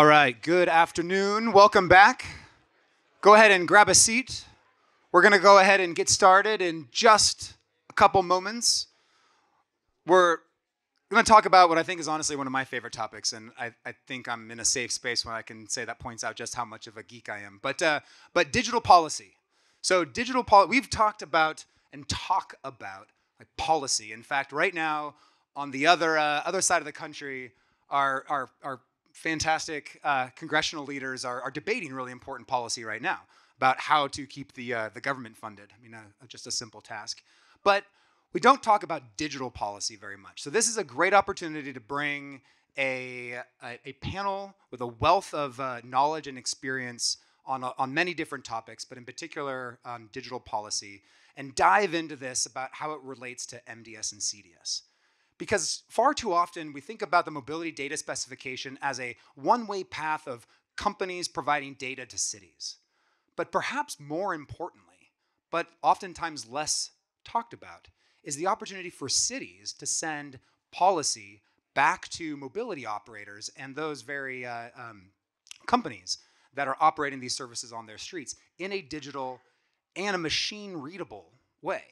All right, good afternoon. Welcome back. Go ahead and grab a seat. We're going to go ahead and get started in just a couple moments. We're going to talk about what I think is honestly one of my favorite topics, and I, I think I'm in a safe space when I can say that points out just how much of a geek I am. But, uh, but digital policy. So, digital policy, we've talked about and talk about like policy. In fact, right now, on the other, uh, other side of the country, our, our, our fantastic uh, congressional leaders are, are debating really important policy right now about how to keep the, uh, the government funded. I mean, uh, just a simple task. But we don't talk about digital policy very much. So this is a great opportunity to bring a, a, a panel with a wealth of uh, knowledge and experience on, uh, on many different topics, but in particular on digital policy, and dive into this about how it relates to MDS and CDS. Because far too often we think about the mobility data specification as a one way path of companies providing data to cities. But perhaps more importantly, but oftentimes less talked about, is the opportunity for cities to send policy back to mobility operators and those very uh, um, companies that are operating these services on their streets in a digital and a machine readable way.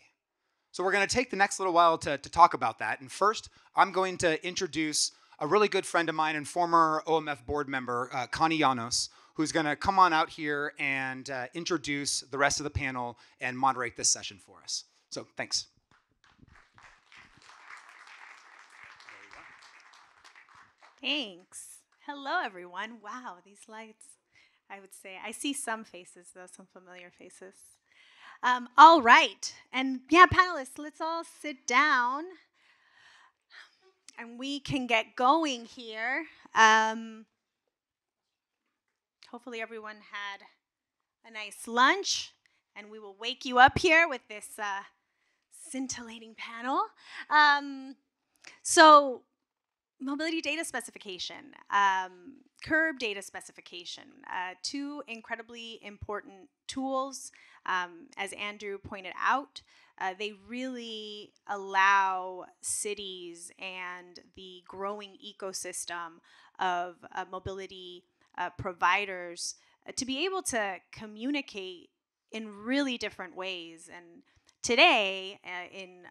So we're going to take the next little while to, to talk about that. And first, I'm going to introduce a really good friend of mine and former OMF board member, uh, Connie Llanos, who's going to come on out here and uh, introduce the rest of the panel and moderate this session for us. So thanks. Thanks. Hello, everyone. Wow, these lights. I would say I see some faces, though, some familiar faces. Um, all right. And yeah, panelists, let's all sit down and we can get going here. Um, hopefully, everyone had a nice lunch, and we will wake you up here with this uh, scintillating panel. Um, so, mobility data specification, um, curb data specification, uh, two incredibly important tools um, as Andrew pointed out, uh, they really allow cities and the growing ecosystem of uh, mobility uh, providers uh, to be able to communicate in really different ways. And today, uh, in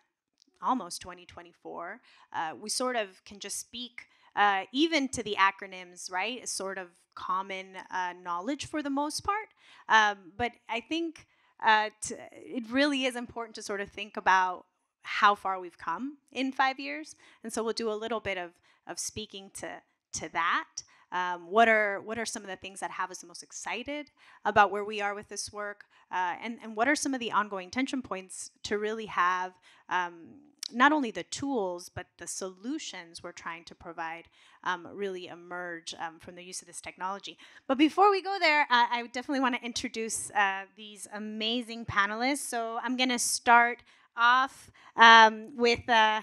almost 2024, uh, we sort of can just speak. Uh, even to the acronyms, right? Is sort of common uh, knowledge for the most part. Um, but I think uh, to, it really is important to sort of think about how far we've come in five years. And so we'll do a little bit of, of speaking to, to that. Um, what are what are some of the things that have us the most excited about where we are with this work, uh, and and what are some of the ongoing tension points to really have um, not only the tools but the solutions we're trying to provide um, really emerge um, from the use of this technology. But before we go there, uh, I definitely want to introduce uh, these amazing panelists. So I'm going to start off um, with uh,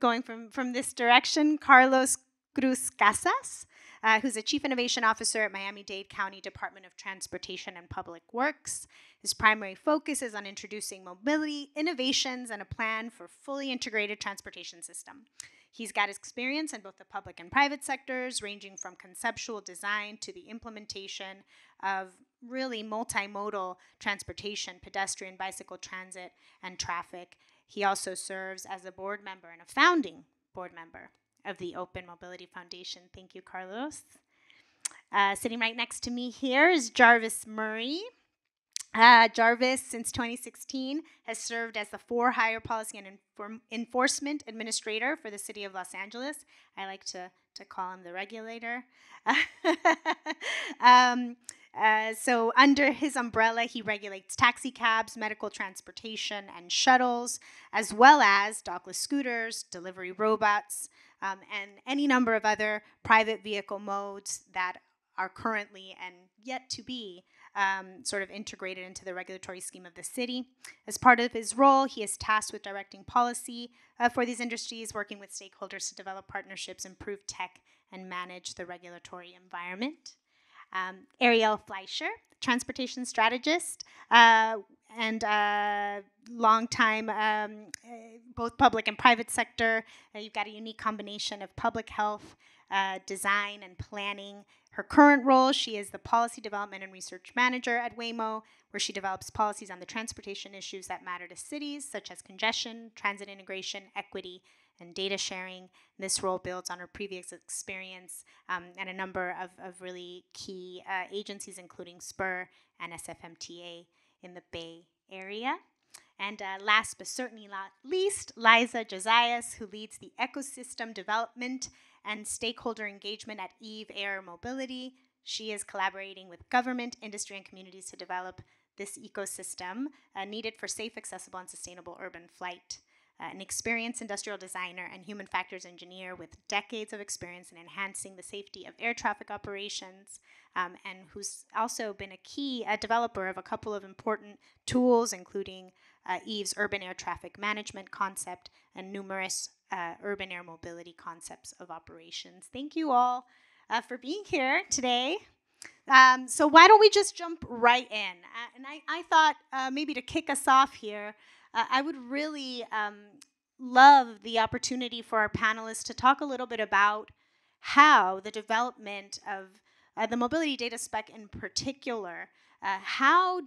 going from, from this direction, Carlos Cruz Casas uh, who's a Chief Innovation Officer at Miami Dade County Department of Transportation and Public Works. His primary focus is on introducing mobility, innovations, and a plan for fully integrated transportation system. He's got experience in both the public and private sectors, ranging from conceptual design to the implementation of really multimodal transportation, pedestrian, bicycle transit, and traffic. He also serves as a board member and a founding board member of the Open Mobility Foundation. Thank you, Carlos. Uh, sitting right next to me here is Jarvis Murray. Uh, Jarvis, since 2016, has served as the for hire policy and enforcement administrator for the city of Los Angeles. I like to, to call him the regulator. um, uh, so, under his umbrella, he regulates taxi cabs, medical transportation, and shuttles, as well as dockless scooters, delivery robots, um, and any number of other private vehicle modes that are currently and yet to be um, sort of integrated into the regulatory scheme of the city. As part of his role, he is tasked with directing policy uh, for these industries, working with stakeholders to develop partnerships, improve tech, and manage the regulatory environment. Um, Arielle Fleisher, transportation strategist, uh, and uh, long time, um, uh, both public and private sector. Uh, you've got a unique combination of public health, uh, design and planning. Her current role, she is the Policy Development and Research Manager at Waymo, where she develops policies on the transportation issues that matter to cities, such as congestion, transit integration, equity, and data sharing. This role builds on her previous experience um, at a number of, of really key uh, agencies, including SPUR and SFMTA in the Bay Area. And uh, last but certainly not least, Liza Josias, who leads the ecosystem development and stakeholder engagement at Eve Air Mobility. She is collaborating with government, industry, and communities to develop this ecosystem uh, needed for safe, accessible, and sustainable urban flight. Uh, an experienced industrial designer and human factors engineer with decades of experience in enhancing the safety of air traffic operations, um, and who's also been a key developer of a couple of important tools, including uh, Eve's urban air traffic management concept and numerous uh, urban air mobility concepts of operations. Thank you all uh, for being here today. Um, so, why don't we just jump right in? Uh, and I, I thought uh, maybe to kick us off here, uh, I would really um, love the opportunity for our panelists to talk a little bit about how the development of uh, the mobility data spec in particular, how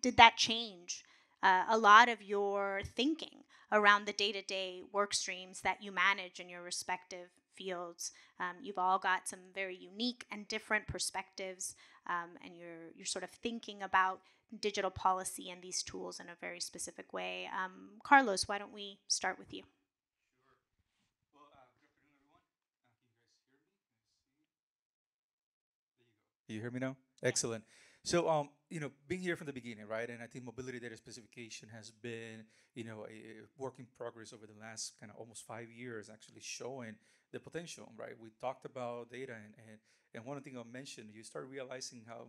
did that change a lot of your thinking around the day to day work streams that you manage in your respective fields. Um, you've all got some very unique and different perspectives, um, and you're, you're sort of thinking about digital policy and these tools in a very specific way. Um, Carlos, why don't we start with you? Sure. Well, uh, good afternoon, everyone. Can you guys hear me? There you go. You hear me now? Excellent. So, um, you know, being here from the beginning, right? And I think mobility data specification has been, you know, a, work in progress over the last kind of almost five years, actually showing the potential, right? We talked about data, and and, and one thing I mentioned, you start realizing how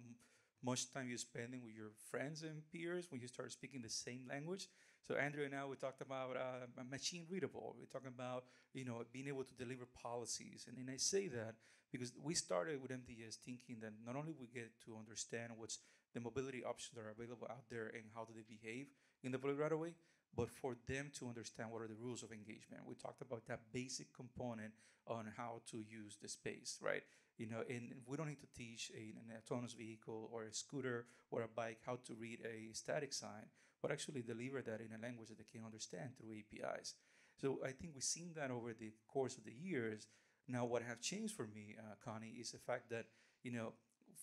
much time you're spending with your friends and peers when you start speaking the same language. So Andrew and I, we talked about uh, machine readable. We're talking about you know being able to deliver policies, and, and I say that because we started with MDS thinking that not only we get to understand what's the mobility options that are available out there and how do they behave in the public right of way, but for them to understand what are the rules of engagement. We talked about that basic component on how to use the space, right? You know, and we don't need to teach a, an autonomous vehicle or a scooter or a bike how to read a static sign, but actually deliver that in a language that they can understand through APIs. So I think we've seen that over the course of the years. Now, what have changed for me, uh, Connie, is the fact that you know,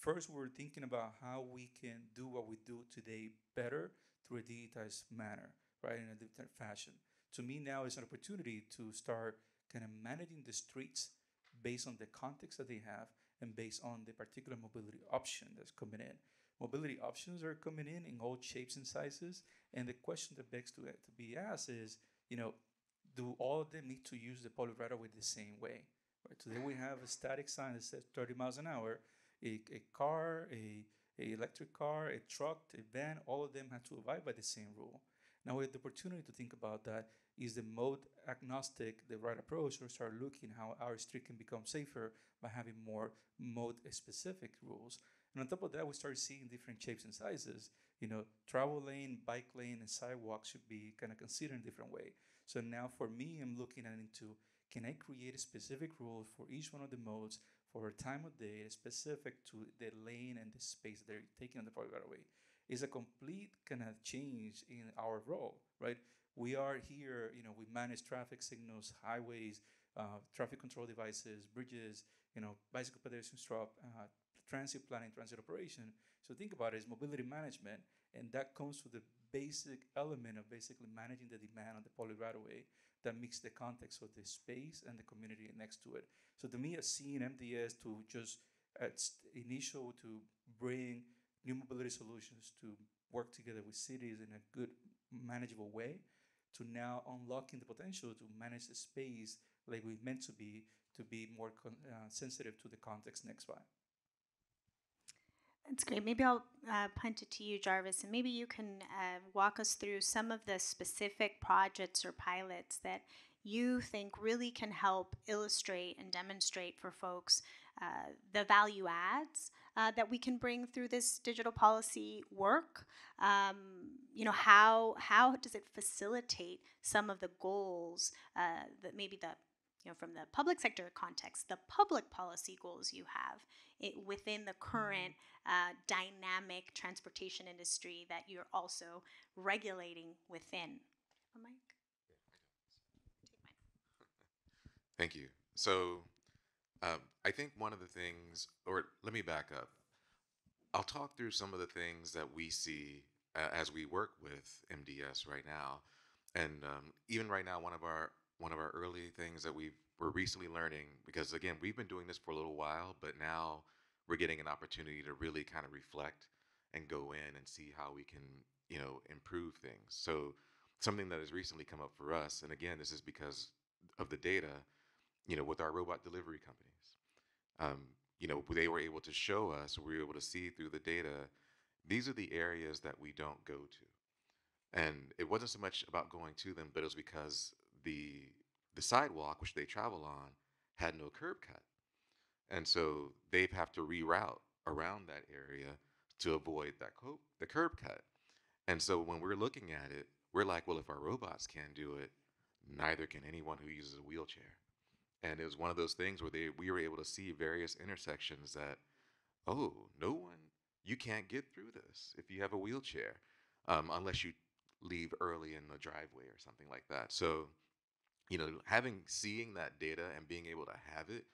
first we're thinking about how we can do what we do today better through a digitized manner, right, in a different fashion. To me, now is an opportunity to start kind of managing the streets based on the context that they have and based on the particular mobility option that's coming in. Mobility options are coming in in all shapes and sizes, and the question that begs to, to be asked is, you know, do all of them need to use the right of the same way? Right? Today we have a static sign that says 30 miles an hour. A, a car, a, a electric car, a truck, a van, all of them have to abide by the same rule. Now we have the opportunity to think about that. Is the mode agnostic the right approach, or start looking how our street can become safer by having more mode specific rules? And on top of that, we start seeing different shapes and sizes. You know, travel lane, bike lane, and sidewalk should be kind of considered in a different way. So now for me, I'm looking at into can I create a specific rule for each one of the modes for a time of day specific to the lane and the space they're taking on the public right away? Is a complete kind of change in our role, right? We are here, you know, we manage traffic signals, highways, uh, traffic control devices, bridges, you know, bicycle pedestrian stop, uh, transit planning, transit operation. So think about it as mobility management, and that comes with the basic element of basically managing the demand on the public right away that makes the context of the space and the community next to it. So to me, seeing MDS to just at initial to bring new mobility solutions to work together with cities in a good, manageable way, to now unlocking the potential to manage the space like we meant to be, to be more uh, sensitive to the context next by. That's great. Maybe I'll uh, punt it to you, Jarvis, and maybe you can uh, walk us through some of the specific projects or pilots that you think really can help illustrate and demonstrate for folks uh, the value adds uh, that we can bring through this digital policy work. Um, you know, how how does it facilitate some of the goals uh, that maybe the you know, from the public sector context, the public policy goals you have it, within the current uh, dynamic transportation industry that you're also regulating within. Mike? Thank you. So, um, I think one of the things, or let me back up. I'll talk through some of the things that we see uh, as we work with MDS right now, and um, even right now, one of our one of our early things that we we're recently learning because again we've been doing this for a little while, but now we're getting an opportunity to really kind of reflect and go in and see how we can you know improve things. So something that has recently come up for us, and again this is because of the data, you know, with our robot delivery companies. Um, you know, they were able to show us, we were able to see through the data, these are the areas that we don't go to. And it wasn't so much about going to them, but it was because the the sidewalk which they travel on had no curb cut. And so they have to reroute around that area to avoid that co- the curb cut. And so when we're looking at it, we're like, well, if our robots can't do it, neither can anyone who uses a wheelchair. And it was one of those things where they we were able to see various intersections that, oh, no one, you can't get through this if you have a wheelchair, um, unless you leave early in the driveway or something like that. So you know, having seeing that data and being able to have it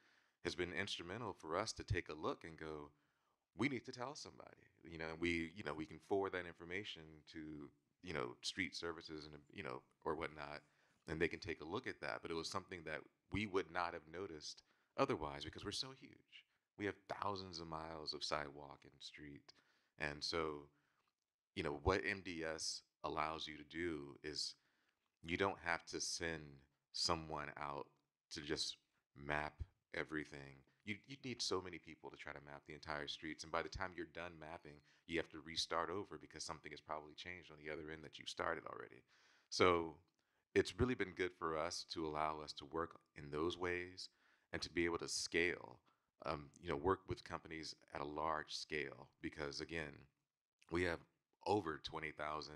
has been instrumental for us to take a look and go, we need to tell somebody. You know, and we, you know, we can forward that information to, you know, street services and you know, or whatnot, and they can take a look at that. But it was something that we would not have noticed otherwise because we're so huge. We have thousands of miles of sidewalk and street. And so, you know, what MDS allows you to do is you don't have to send someone out to just map everything. You, you need so many people to try to map the entire streets. And by the time you're done mapping, you have to restart over because something has probably changed on the other end that you started already. So it's really been good for us to allow us to work in those ways and to be able to scale, um, you know, work with companies at a large scale because again, we have over 20,000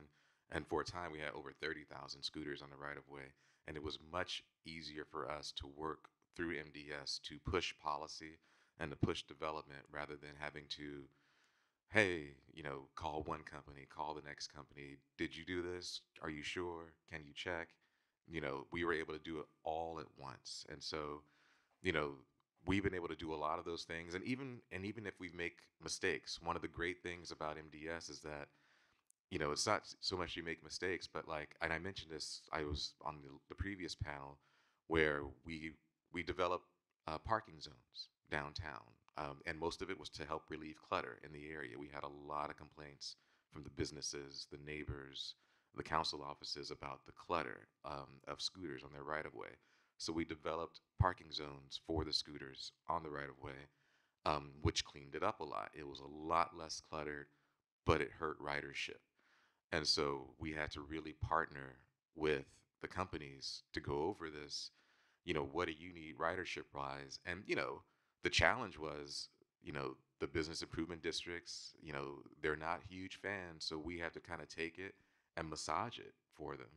and for a time we had over 30,000 scooters on the right of way and it was much easier for us to work through MDS to push policy and to push development rather than having to, hey, you know, call one company, call the next company. Did you do this? Are you sure? Can you check? You know, we were able to do it all at once. And so, you know, we've been able to do a lot of those things. And even and even if we make mistakes, one of the great things about MDS is that you know, it's not so much you make mistakes, but like, and I mentioned this, I was on the, the previous panel where we we developed uh, parking zones downtown, um, and most of it was to help relieve clutter in the area. We had a lot of complaints from the businesses, the neighbors, the council offices about the clutter um, of scooters on their right of way. So we developed parking zones for the scooters on the right of way, um, which cleaned it up a lot. It was a lot less cluttered, but it hurt ridership. And so we had to really partner with the companies to go over this. You know, what do you need ridership wise? And, you know, the challenge was, you know, the business improvement districts, you know, they're not huge fans. So we had to kind of take it and massage it for them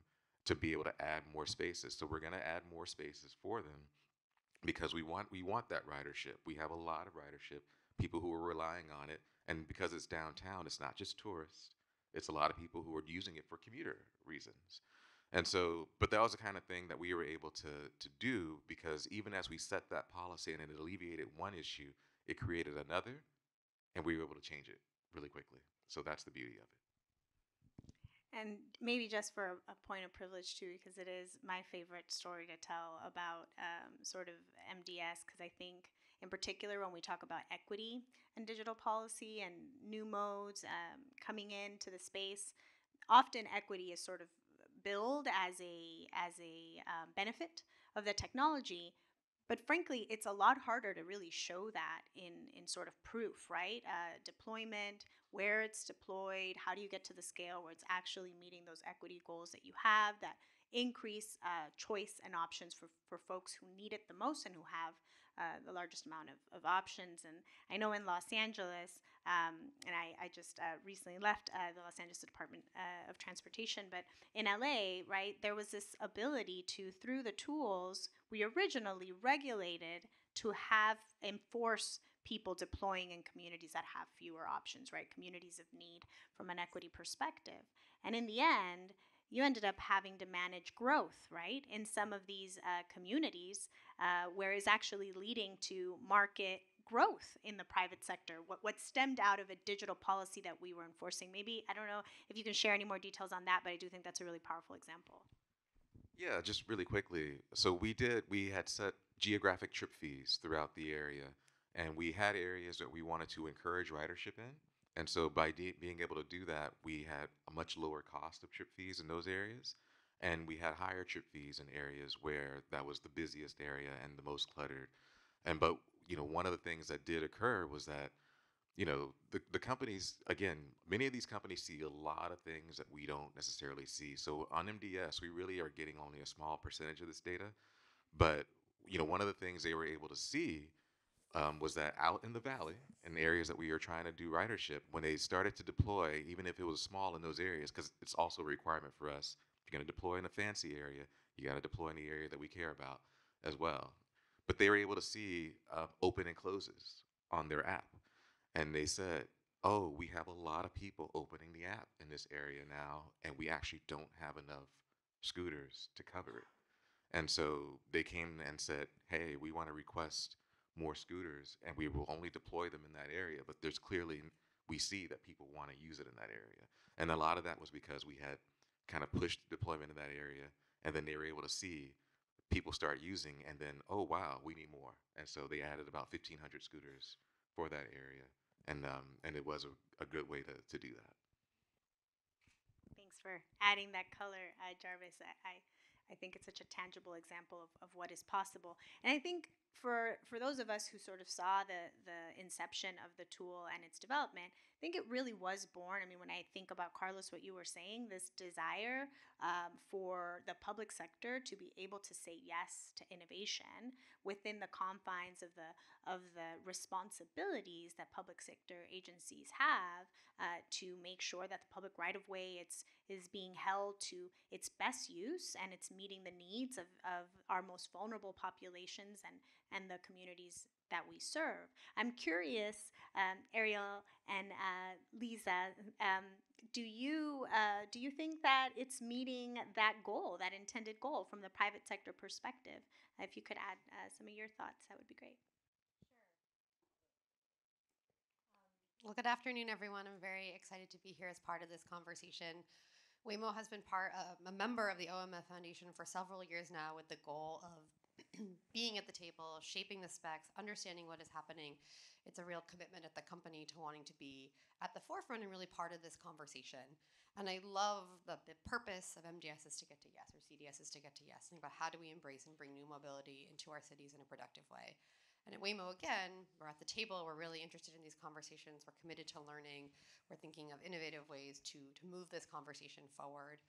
to be able to add more spaces. So we're going to add more spaces for them because we want we want that ridership. We have a lot of ridership, people who are relying on it, and because it's downtown, it's not just tourists. It's a lot of people who are using it for commuter reasons. And so, but that was the kind of thing that we were able to, to do because even as we set that policy and it alleviated one issue, it created another, and we were able to change it really quickly. So that's the beauty of it. And maybe just for a point of privilege too, because it is my favorite story to tell about um, sort of MDS, because I think in particular when we talk about equity and digital policy and new modes um, coming into the space often equity is sort of billed as a as a um, benefit of the technology. But frankly it's a lot harder to really show that in in sort of proof right? Uh, deployment where it's deployed how do you get to the scale where it's actually meeting those equity goals that you have that increase uh, choice and options for, for folks who need it the most and who have uh, the largest amount of, of options. And I know in Los Angeles, Um, and I, I just uh, recently left uh, the Los Angeles Department uh, of Transportation, but in LA, right, there was this ability to, through the tools we originally regulated, to have enforce people deploying in communities that have fewer options, right? Communities of need from an equity perspective. And in the end, you ended up having to manage growth, right, in some of these uh, communities, uh, where it's actually leading to market growth in the private sector. What, what stemmed out of a digital policy that we were enforcing. Maybe, I don't know if you can share any more details on that, but I do think that's a really powerful example. Yeah, just really quickly. So we did, we had set geographic trip fees throughout the area, and we had areas that we wanted to encourage ridership in. And so by de- being able to do that, we had a much lower cost of trip fees in those areas. And we had higher trip fees in areas where that was the busiest area and the most cluttered. And but you know, one of the things that did occur was that, you know, the, the companies, again, many of these companies see a lot of things that we don't necessarily see. So on MDS, we really are getting only a small percentage of this data. But, you know, one of the things they were able to see um, was that out in the valley, in areas that we are trying to do ridership, when they started to deploy, even if it was small in those areas, because it's also a requirement for us, if you're going to deploy in a fancy area, you got to deploy in the area that we care about as well. But they were able to see uh, open and closes on their app. And they said, oh, we have a lot of people opening the app in this area now, and we actually don't have enough scooters to cover it. And so they came and said, hey, we want to request more scooters and we will only deploy them in that area. But there's clearly, we see that people want to use it in that area. And a lot of that was because we had kind of pushed deployment in that area and then they were able to see people start using and then, oh, wow, we need more. And so they added about 1,500 scooters for that area. And, um, and it was a, a good way to, to do that. Thanks for adding that color, uh, Jarvis. I, I, I think it's such a tangible example of, of what is possible. And I think for for those of us who sort of saw the the inception of the tool and its development, I think it really was born. I mean, when I think about Carlos, what you were saying, this desire um, for the public sector to be able to say yes to innovation within the confines of the of the responsibilities that public sector agencies have uh, to make sure that the public right of way it's is being held to its best use and it's meeting the needs of, of our most vulnerable populations and and the communities that we serve. I'm curious, um, Arielle and uh, Liza, um, do you uh, do you think that it's meeting that goal, that intended goal, from the private sector perspective? If you could add uh, some of your thoughts, that would be great. Well, good afternoon, everyone. I'm very excited to be here as part of this conversation. Waymo has been part of, a member of the OMF Foundation for several years now with the goal of being at the table, shaping the specs, understanding what is happening. It's a real commitment at the company to wanting to be at the forefront and really part of this conversation. And I love the, the purpose of MDS is to get to yes, or CDS is to get to yes. Think about how do we embrace and bring new mobility into our cities in a productive way. And at Waymo, again, we're at the table. We're really interested in these conversations. We're committed to learning. We're thinking of innovative ways to, to move this conversation forward.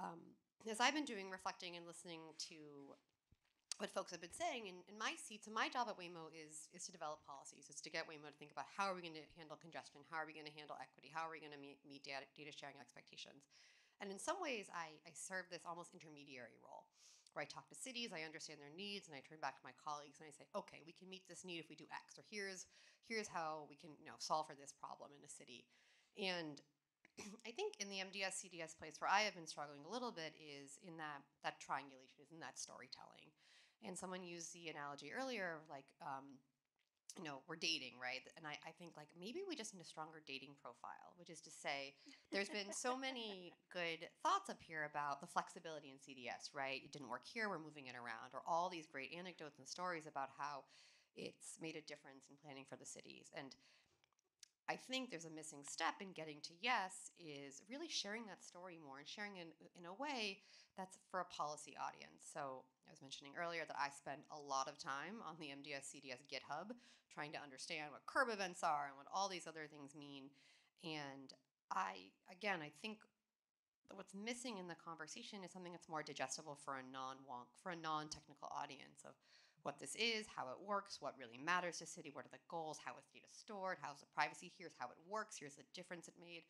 Um, as I've been doing, reflecting and listening to what folks have been saying in, in my seat, so my job at Waymo is is to develop policies. It's to get Waymo to think about how are we going to handle congestion, how are we going to handle equity, how are we going to meet, meet data, data sharing expectations. And in some ways, I, I serve this almost intermediary role where I talk to cities, I understand their needs, and I turn back to my colleagues and I say, okay, we can meet this need if we do X, or here's here's how we can you know solve for this problem in a city. And I think in the MDS CDS place where I have been struggling a little bit is in that that triangulation, is in that storytelling. And someone used the analogy earlier of like, um, you know, we're dating, right? And I, I think like maybe we just need a stronger dating profile, which is to say, there's been so many good thoughts up here about the flexibility in CDS, right? It didn't work here, we're moving it around, or all these great anecdotes and stories about how it's made a difference in planning for the cities. And I think there's a missing step in getting to yes is really sharing that story more and sharing in in a way that's for a policy audience. So I was mentioning earlier that I spend a lot of time on the MDS CDS GitHub trying to understand what curb events are and what all these other things mean. And I, again, I think what's missing in the conversation is something that's more digestible for a non-wonk, for a non-technical audience of what this is, how it works, what really matters to city, what are the goals, how is data stored, how's the privacy, here's how it works, here's the difference it made.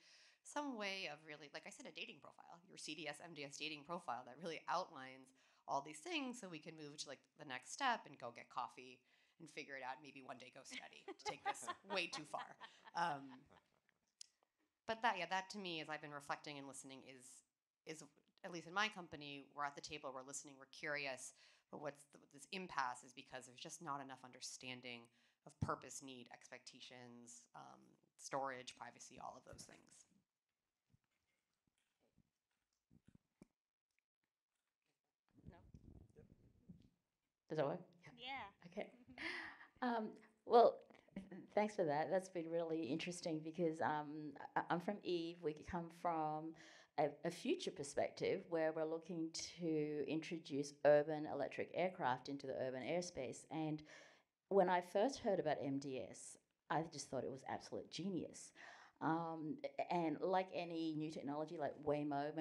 Some way of really, like I said, a dating profile, your CDS MDS dating profile that really outlines all these things so we can move to like the next step and go get coffee and figure it out. Maybe one day go study to take this way too far. Um, but that, yeah, that to me, as I've been reflecting and listening, is is at least in my company, we're at the table, we're listening, we're curious, but what's the, this impasse is because there's just not enough understanding of purpose, need, expectations, um, storage, privacy, all of those things. Does that work? Yeah. Okay. Um, well, thanks for that. That's been really interesting because um, I'm from Eve. We come from a, a future perspective where we're looking to introduce urban electric aircraft into the urban airspace. And when I first heard about MDS, I just thought it was absolute genius. Um, and like any new technology, like Waymo,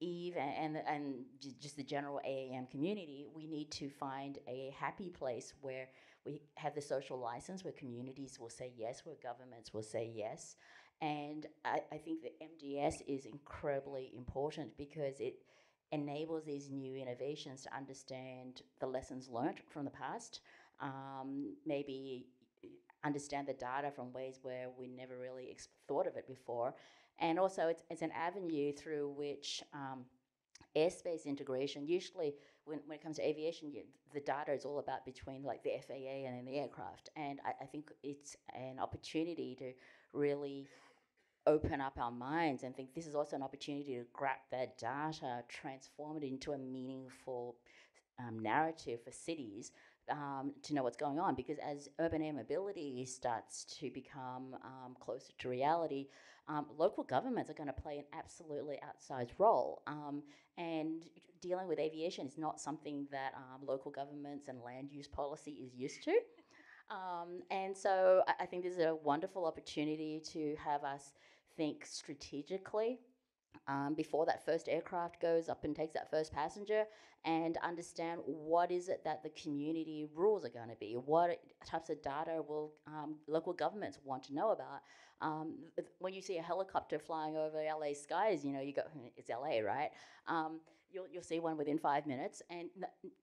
Eve, a- and and just the general AAM community, we need to find a happy place where we have the social license, where communities will say yes, where governments will say yes. And I, I think that MDS is incredibly important because it enables these new innovations to understand the lessons learned from the past, um, maybe understand the data from ways where we never really thought of it before. And also, it's, it's an avenue through which um, airspace integration, usually when, when it comes to aviation, you, the data is all about between like the FAA and the aircraft. And I, I think it's an opportunity to really open up our minds and think this is also an opportunity to grab that data, transform it into a meaningful um, narrative for cities um, to know what's going on. Because as urban air mobility starts to become um, closer to reality, um, local governments are going to play an absolutely outsized role. Um, and dealing with aviation is not something that um, local governments and land use policy is used to. Um, and so I, think this is a wonderful opportunity to have us think strategically um, before that first aircraft goes up and takes that first passenger and understand what is it that the community rules are going to be what types of data will um, local governments want to know about. Um, when you see a helicopter flying over la skies you know you go it's la right? Um, you'll, you'll see one within five minutes and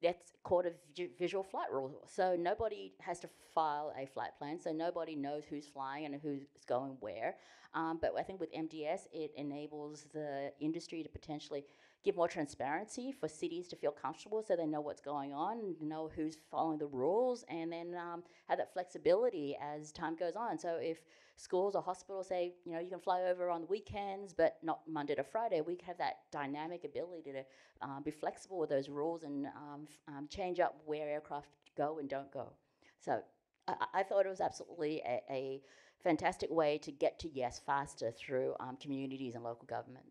that's called a visual flight rule. So nobody has to file a flight plan so nobody knows who's flying and who's going where. Um, but I think with MDS, it enables the industry to potentially give more transparency for cities to feel comfortable so they know what's going on, know who's following the rules, and then um, have that flexibility as time goes on. So if schools or hospitals say, you know, you can fly over on the weekends, but not Monday to Friday, we have that dynamic ability to um, be flexible with those rules and um, um, change up where aircraft go and don't go. So I, I thought it was absolutely a, a fantastic way to get to yes faster through um, communities and local government.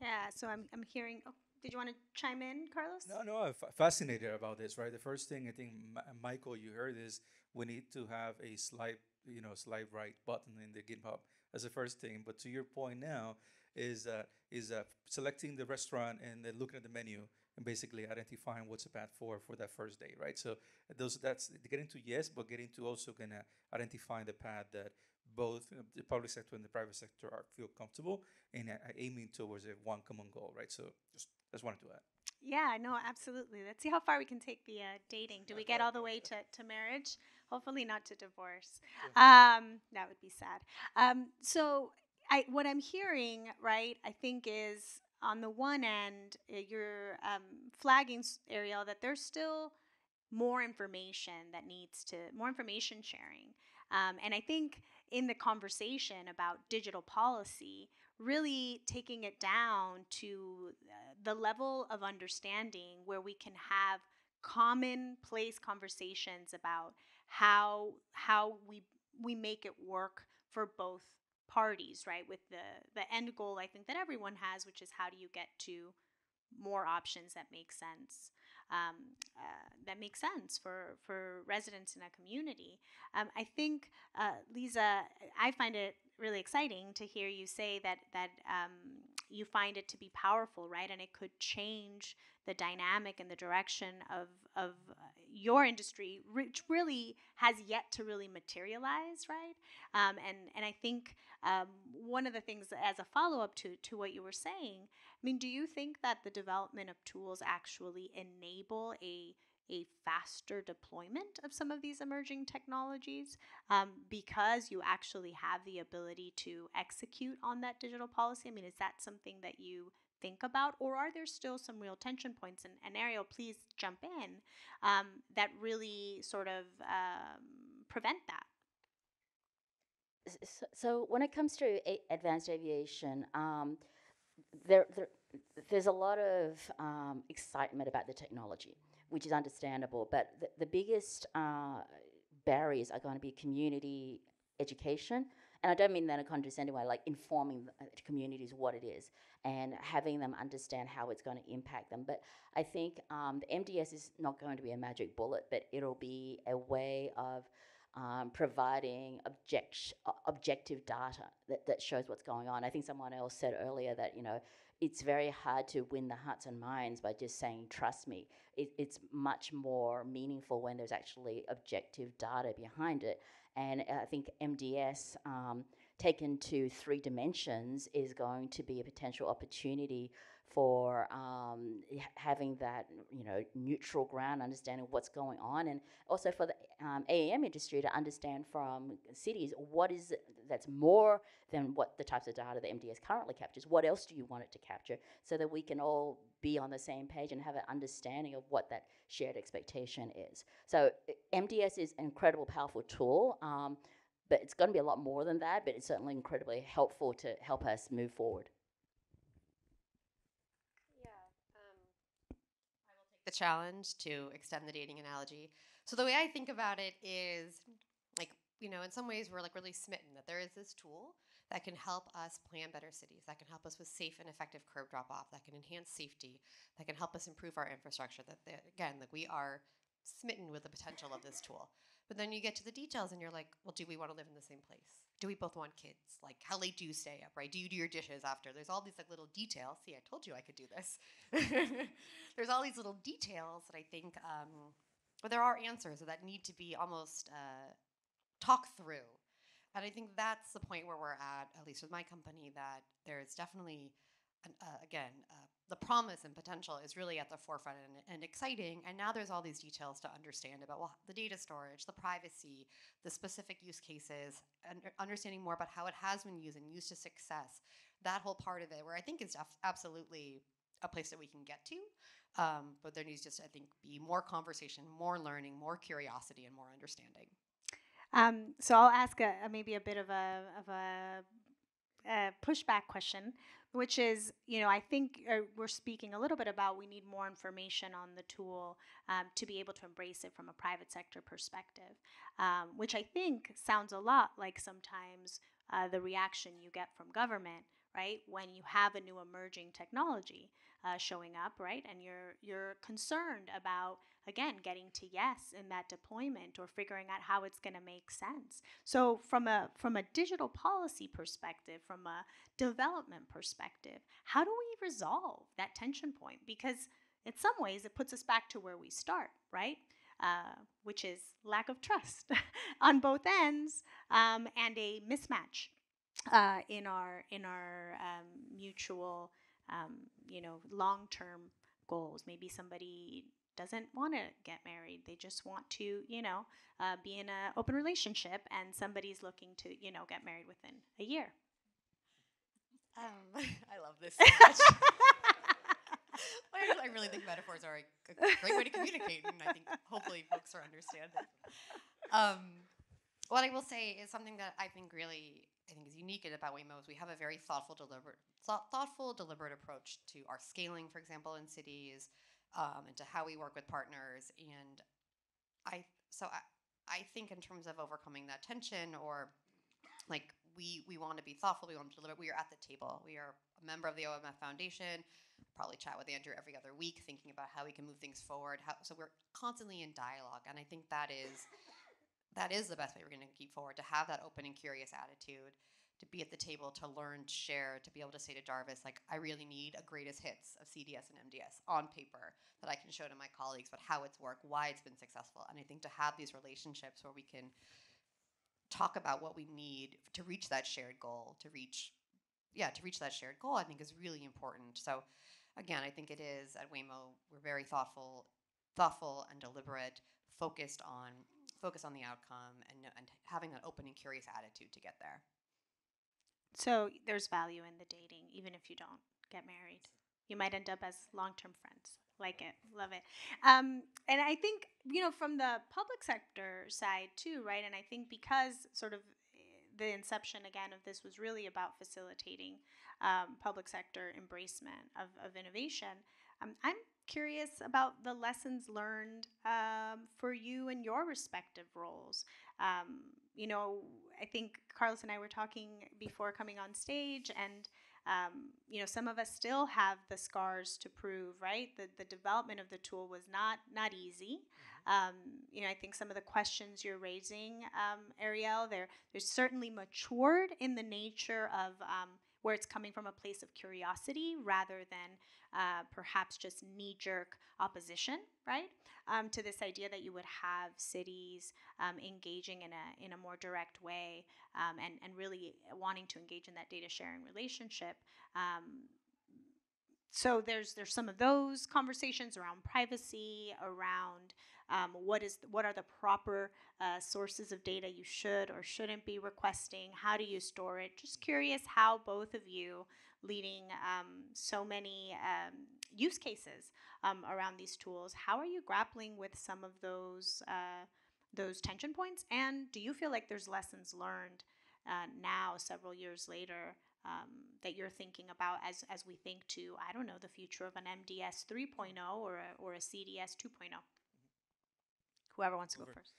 Yeah. So I'm I'm hearing. Oh, did you want to chime in, Carlos? No, no, I'm fascinated about this, right? The first thing I think, Ma- Michael, you heard is we need to have a slide, you know, slide right button in the GitHub as the first thing. But to your point now, is uh, is uh, selecting the restaurant and then looking at the menu and basically identifying what's a path forward for that first day, right? So those that's getting to yes, but getting to also gonna identifying the path that both uh, the public sector and the private sector are feel comfortable and uh, aiming towards a one common goal, right? So just just wanted to add. Yeah, no, absolutely. Let's see how far we can take the uh, dating. Do we get all the way to, to marriage? Hopefully, not to divorce. Um, that would be sad. Um, so, I what I'm hearing, right? I think is on the one end, uh, you're um, flagging, Arielle, that there's still more information that needs to more information sharing. Um, and I think in the conversation about digital policy, really taking it down to uh, the level of understanding where we can have commonplace conversations about how how we we make it work for both parties right? With the the end goal i think that everyone has which is how do you get to more options that make sense um, uh, that make sense for for residents in a community um, i think uh, liza i find it really exciting to hear you say that that um, you find it to be powerful, right? And it could change the dynamic and the direction of of uh, your industry, which really has yet to really materialize, right? Um, and and I think um, one of the things as a follow up to to what you were saying, I mean, do you think that the development of tools actually enable a a faster deployment of some of these emerging technologies um, because you actually have the ability to execute on that digital policy? I mean, is that something that you think about, or are there still some real tension points? And, and Arielle, please jump in um, that really sort of um, prevent that. So, so, when it comes to advanced aviation, um, there, there, there's a lot of um, excitement about the technology, which is understandable. But the, the biggest uh, barriers are going to be community education and I don't mean that in a condescending way, like informing the uh, communities what it is and having them understand how it's going to impact them. But I think um, the MDS is not going to be a magic bullet, but it'll be a way of um, providing object- objective data that, that shows what's going on. I think someone else said earlier that, you know, it's very hard to win the hearts and minds by just saying, trust me. It, it's much more meaningful when there's actually objective data behind it. And I think MDS, um, taken to three dimensions, is going to be a potential opportunity for um, having that you know neutral ground, understanding what's going on, and also for the um, AAM industry to understand from cities what is that's more than what the types of data the MDS currently captures. What else do you want it to capture, so that we can all be on the same page and have an understanding of what that shared expectation is. So MDS is an incredible, powerful tool. Um, but it's going to be a lot more than that, but it's certainly incredibly helpful to help us move forward. The challenge to extend the dating analogy. So the way I think about it is like, you know, in some ways we're like really smitten that there is this tool that can help us plan better cities, that can help us with safe and effective curb drop off, that can enhance safety, that can help us improve our infrastructure. That, that again, like we are smitten with the potential of this tool. But then you get to the details and you're like, well, do we want to live in the same place? Do we both want kids? Like, how late do you stay up, right? Do you do your dishes after? There's all these like little details. See, I told you I could do this. There's all these little details that I think, um, but there are answers that need to be almost uh, talked through. And I think that's the point where we're at, at least with my company, that there's definitely, an, uh, again, the promise and potential is really at the forefront and, and, exciting. And now there's all these details to understand about well, the data storage, the privacy, the specific use cases, and understanding more about how it has been used and used to success. That whole part of it, where I think is absolutely a place that we can get to. Um, but there needs just, I think, be more conversation, more learning, more curiosity, and more understanding. Um, so I'll ask a, a, maybe a bit of a of a, pushback question which is, you know, I think uh, we're speaking a little bit about we need more information on the tool um, to be able to embrace it from a private sector perspective, um, which I think sounds a lot like sometimes uh, the reaction you get from government, right? When you have a new emerging technology uh, showing up, right, and you're you're concerned about again getting to yes in that deployment or figuring out how it's going to make sense. So from a from a digital policy perspective from a development perspective how do we resolve that tension point? Because in some ways it puts us back to where we start right? Uh, which is lack of trust on both ends um, and a mismatch uh, in our in our um, mutual um, you know long term goals. Maybe somebody doesn't want to get married. They just want to, you know, uh, be in an open relationship, and somebody's looking to, you know, get married within a year. Um, I love this. So much. I really think metaphors are a, a, great way to communicate, and I think hopefully folks are understanding. Um, what I will say is something that I think really I think is unique about Waymo is we have a very thoughtful, deliberate, thoughtful, deliberate approach to our scaling, for example, in cities, um, and to how we work with partners. And I so I, I think in terms of overcoming that tension or like we we want to be thoughtful, we want to deliver. We are at the table. We are a member of the OMF Foundation. Probably chat with Andrew every other week, thinking about how we can move things forward. How, so we're constantly in dialogue, and I think that is that is the best way we're going to keep forward to have that open and curious attitude to be at the table, to learn, to share, to be able to say to Jarvis, like, I really need a greatest hits of CDS and MDS on paper that I can show to my colleagues, but how it's worked, why it's been successful. And I think to have these relationships where we can talk about what we need to reach that shared goal, to reach, yeah, to reach that shared goal, I think is really important. So, again, I think it is at Waymo, we're very thoughtful, thoughtful and deliberate, focused on focus on the outcome and, and having that open and curious attitude to get there. So there's value in the dating, even if you don't get married. You might end up as long term friends. Like it, love it. Um, and I think, you know, from the public sector side too, right? And I think because sort of eh, the inception again of this was really about facilitating um, public sector embracement of, of innovation. Um, I'm curious about the lessons learned um, for you in your respective roles. Um, you know, I think Carlos and I were talking before coming on stage, and um, you know, some of us still have the scars to prove. Right, the the development of the tool was not not easy. Mm-hmm. Um, you know, I think some of the questions you're raising, um, Arielle, they're they're certainly matured in the nature of um, where it's coming from a place of curiosity rather than uh, perhaps just knee jerk opposition, right? Um, to this idea that you would have cities um, engaging in a, in a more direct way um, and, and really wanting to engage in that data sharing relationship. Um, so there's there's some of those conversations around privacy, around um, what is what are the proper uh, sources of data you should or shouldn't be requesting? How do you store it? Just curious how both of you leading um, so many um, use cases um, around these tools. How are you grappling with some of those uh, those tension points? And do you feel like there's lessons learned uh, now, several years later, um, that you're thinking about as as we think to I don't know the future of an MDS 3.0 or a, or a CDS 2.0? Whoever wants to go first.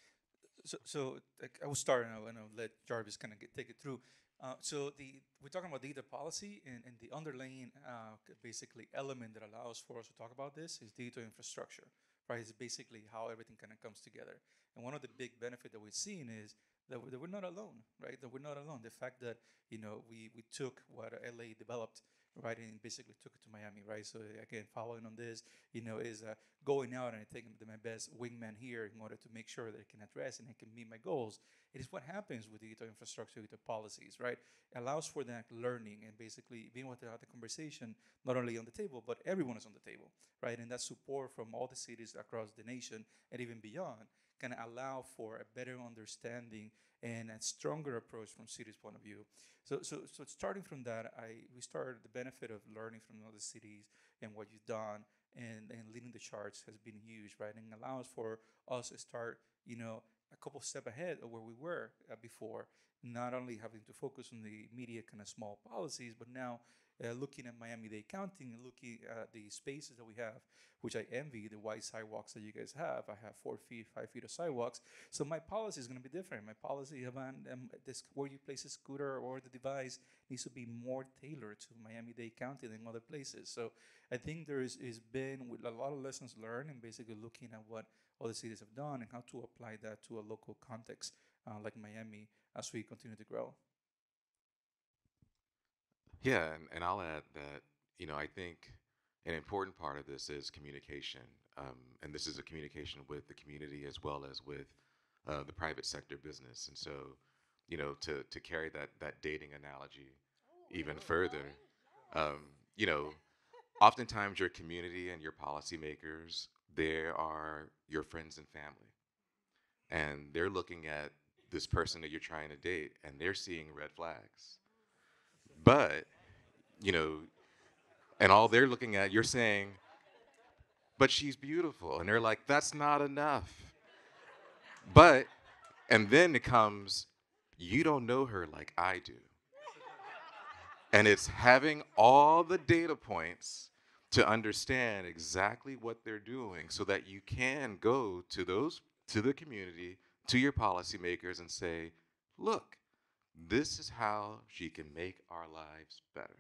So, so I will start and I'll, and I'll let Jarvis kind of take it through. Uh, so the we're talking about data policy, and, and the underlying uh, basically element that allows for us to talk about this is data infrastructure, right? It's basically how everything kind of comes together. And one of the big benefit that we've seen is that we're, that we're not alone, right? That we're not alone. The fact that you know we we took what LA developed right? And basically took it to Miami, right? So again, following on this, you know, is uh, going out and taking the my best wingman here in order to make sure that it can address and it can meet my goals. It is what happens with digital infrastructure, the policies, right? It allows for that learning and basically being able to have the conversation not only on the table, but everyone is on the table, right? And that support from all the cities across the nation and even beyond can allow for a better understanding and a stronger approach from city's point of view. So, so, so starting from that, I we started the benefit of learning from other cities and what you've done, and, and leading the charts has been huge, right? And allows for us to start, you know, a couple step ahead of where we were uh, before. Not only having to focus on the immediate kind of small policies, but now uh, looking at Miami-Dade County and looking at the spaces that we have, which I envy, the wide sidewalks that you guys have. I have four feet, five feet of sidewalks. So my policy is going to be different. My policy about um, this, where you place a scooter or the device needs to be more tailored to Miami-Dade County than other places. So I think there is, is been a lot of lessons learned and basically looking at what other cities have done and how to apply that to a local context uh, like Miami as we continue to grow. Yeah, and, and I'll add that, you know, I think an important part of this is communication. Um, and this is a communication with the community as well as with uh, the private sector business. And so, you know, to, to carry that, that dating analogy even further, um, you know, oftentimes your community and your policymakers, they are your friends and family. And they're looking at this person that you're trying to date and they're seeing red flags. But, you know, and all they're looking at, you're saying, but she's beautiful. And they're like, that's not enough. But, and then it comes, you don't know her like I do. And it's having all the data points to understand exactly what they're doing so that you can go to those, to the community, to your policymakers and say, look, this is how she can make our lives better.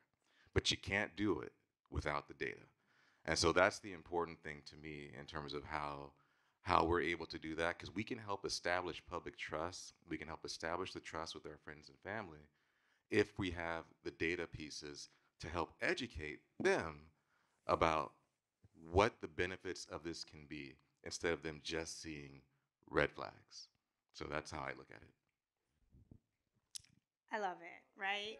But she can't do it without the data. And so that's the important thing to me in terms of how how we're able to do that because we can help establish public trust. We can help establish the trust with our friends and family if we have the data pieces to help educate them about what the benefits of this can be instead of them just seeing red flags. So that's how I look at it. I love it, right?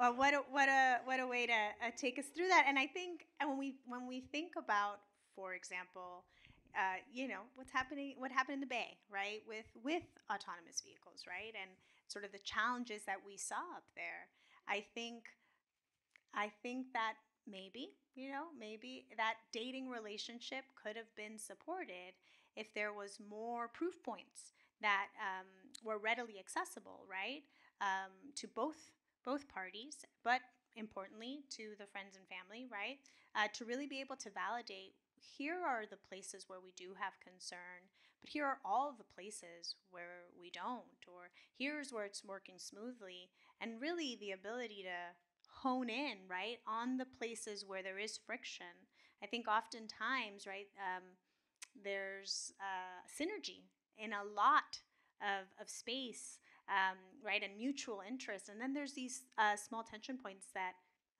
uh, what a, what a what a way to uh, take us through that. And I think when we when we think about, for example, uh, you know what's happening, what happened in the Bay, right, with with autonomous vehicles, right, and sort of the challenges that we saw up there. I think, I think that maybe you know maybe that dating relationship could have been supported if there was more proof points that um, were readily accessible, right, um, to both both parties, but importantly to the friends and family, right, uh, to really be able to validate. Here are the places where we do have concern, but here are all the places where we don't, or here's where it's working smoothly, and really the ability to hone in right on the places where there is friction. I think oftentimes, right, um, there's uh, synergy in a lot of, of space, um, right, and mutual interest. And then there's these uh, small tension points that,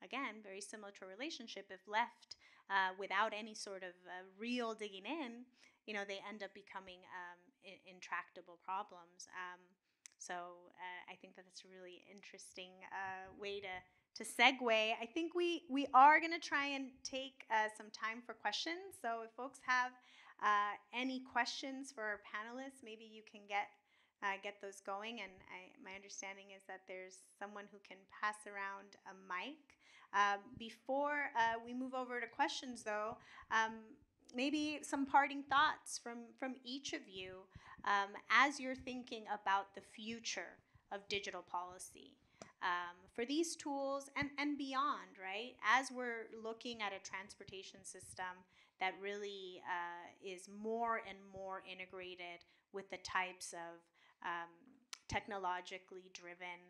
again, very similar to a relationship, if left uh, without any sort of uh, real digging in, you know, they end up becoming um, I- intractable problems. Um, so uh, I think that that's a really interesting uh, way to to segue. I think we we are going to try and take uh, some time for questions. So if folks have uh, any questions for our panelists, maybe you can get uh, get those going. And I, my understanding is that there's someone who can pass around a mic. Um, before uh, we move over to questions, though, um, maybe some parting thoughts from, from each of you um, as you're thinking about the future of digital policy. Um, for these tools and, and beyond, right? As we're looking at a transportation system that really uh, is more and more integrated with the types of um, technologically driven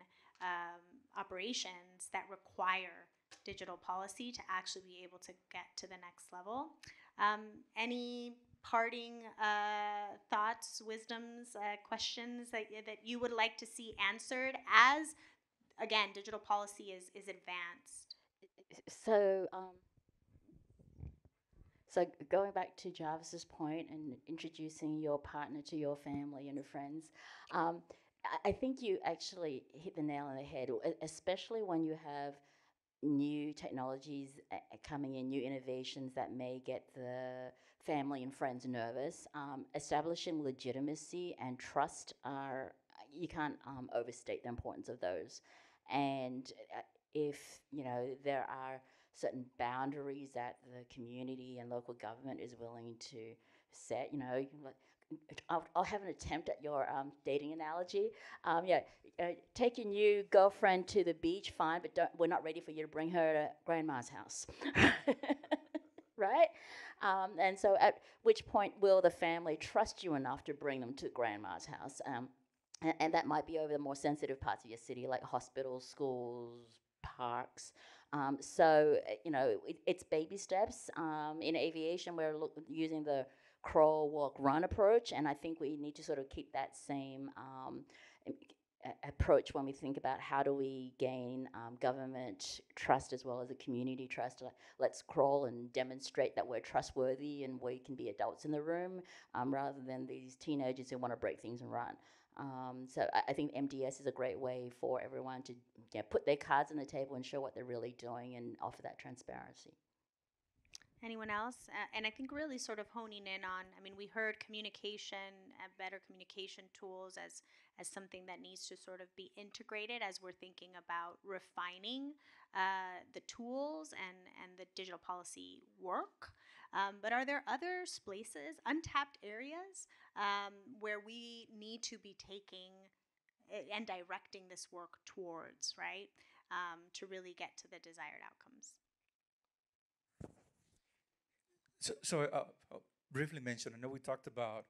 um, operations that require digital policy to actually be able to get to the next level. Um, any parting uh, thoughts, wisdoms, uh, questions that, that you would like to see answered as, again, digital policy is, is advanced? So, um, so going back to Jarvis's point and introducing your partner to your family and your friends, um, I think you actually hit the nail on the head, especially when you have new technologies coming in, new innovations that may get the family and friends nervous. Um, establishing legitimacy and trust are, you can't um, overstate the importance of those. And uh, if, you know, there are certain boundaries that the community and local government is willing to set, you know, I'll, I'll, have an attempt at your um, dating analogy. Um, yeah, uh, take your new girlfriend to the beach, fine, but we're not ready for you to bring her to grandma's house. right? Um, and so, at which point will the family trust you enough to bring them to grandma's house? Um, and, and, that might be over the more sensitive parts of your city, like hospitals, schools, parks. Um, so, uh, you know, it, it's baby steps. Um, in aviation, we're using the crawl, walk, run approach, and I think we need to sort of keep that same um, approach when we think about how do we gain um, government trust as well as a community trust. let's crawl and demonstrate that we're trustworthy and we can be adults in the room um, rather than these teenagers who want to break things and run. Um, so I, I, think MDS is a great way for everyone to put their cards on the table and show what they're really doing and offer that transparency. Anyone else? Uh, and I think really sort of honing in on, I mean, we heard communication and better communication tools as, as something that needs to sort of be integrated as we're thinking about refining uh, the tools and, and the digital policy work. Um, but are there other places, untapped areas, um, where we need to be taking and directing this work towards, right, um, to really get to the desired outcomes? So, so uh, I'll briefly mention, I know we talked about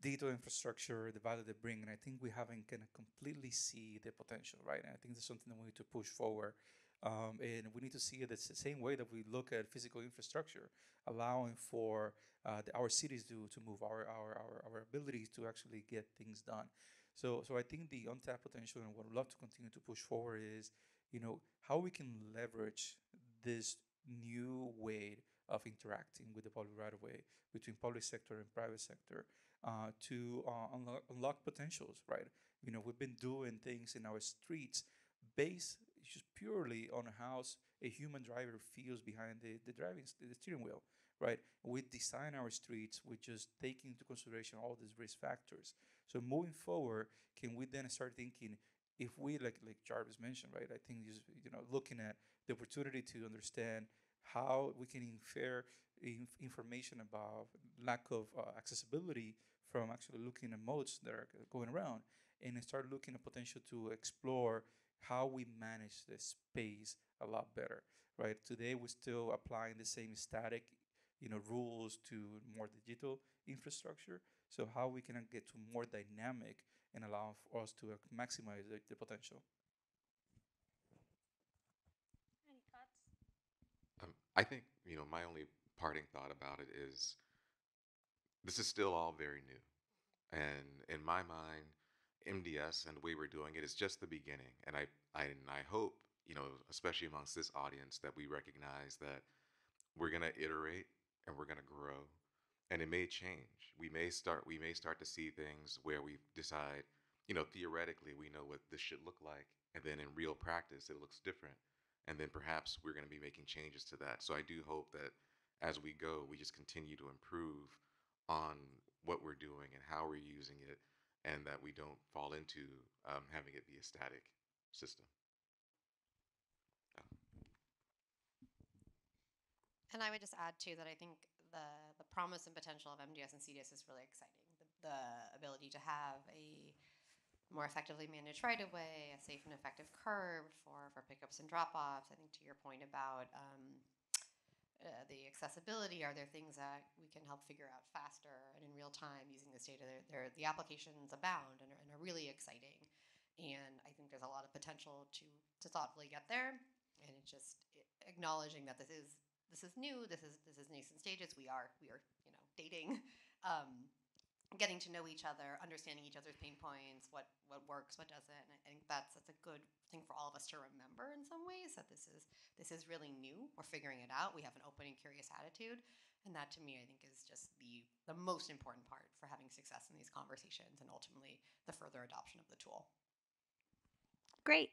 digital infrastructure, the value they bring, and I think we haven't kind of completely see the potential, right? And I think that's something that we need to push forward. Um, and we need to see it the same way that we look at physical infrastructure, allowing for uh, the, our cities to, to move, our, our, our, our abilities to actually get things done. So, so I think the untapped potential and what I'd love to continue to push forward is, you know, how we can leverage this new way of interacting with the public right of way between public sector and private sector uh, to uh, unlock, unlock potentials, right? You know, we've been doing things in our streets based just purely on how a human driver feels behind the, the driving the steering wheel, right? We design our streets with just taking into consideration all these risk factors. So moving forward, can we then start thinking if we like like Jarvis mentioned, right? I think just you know looking at the opportunity to understand how we can infer inf- information about lack of uh, accessibility from actually looking at modes that are going around and start looking at potential to explore how we manage this space a lot better right? Today we're still applying the same static you know rules to more digital infrastructure. So how we can get to more dynamic and allow for us to maximize the, the potential. Any thoughts? Um, I think you know my only parting thought about it is this is still all very new, and in my mind, MDS and the way we're doing it is just the beginning. And I, I and I hope you know, especially amongst this audience, that we recognize that we're gonna iterate and we're gonna grow, and it may change. We may start we may start to see things where we decide, you know, theoretically we know what this should look like, and then in real practice it looks different and then perhaps we're going to be making changes to that. So I do hope that as we go, we just continue to improve on what we're doing and how we're using it, and that we don't fall into um, having it be a static system. And I would just add too that I think the the promise and potential of MDS and CDS is really exciting. The, the ability to have a more effectively managed right of way, a safe and effective curb for, for pickups and drop offs. I think to your point about um, uh, the accessibility, are there things that we can help figure out faster and in real time using this data? They're, they're, the applications abound and are, and are really exciting. And I think there's a lot of potential to, to thoughtfully get there. And it's just acknowledging that this is this is new. This is this is nascent stages. We are we are you know dating. Um, getting to know each other, understanding each other's pain points, what what works, what doesn't. And I think that's that's a good thing for all of us to remember in some ways that this is this is really new. We're figuring it out. We have an open and curious attitude, and that to me I think is just the the most important part for having success in these conversations and ultimately the further adoption of the tool. Great.